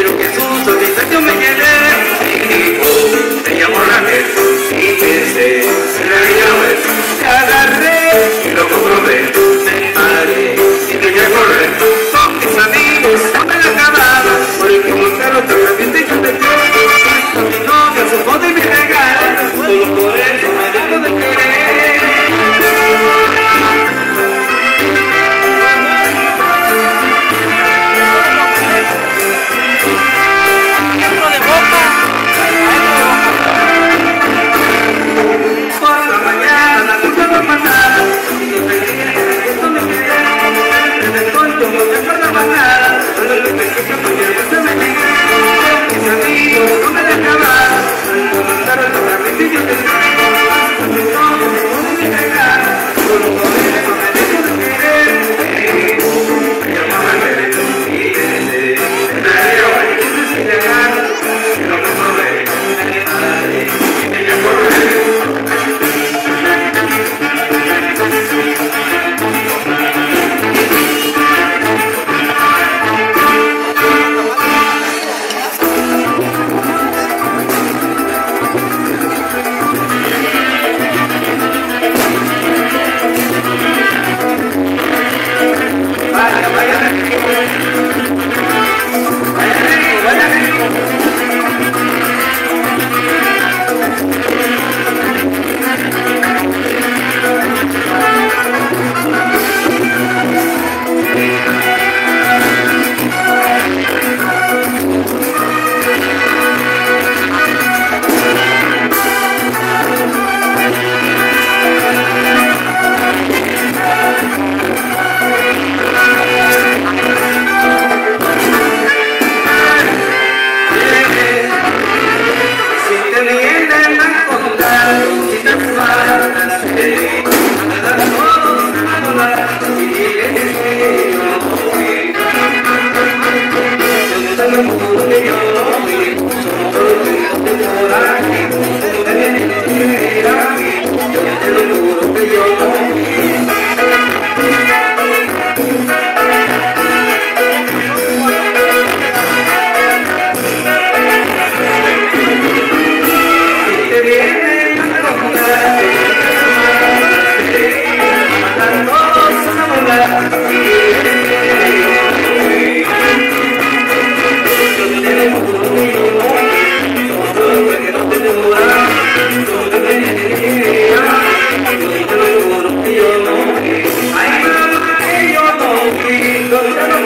Pero que the fire and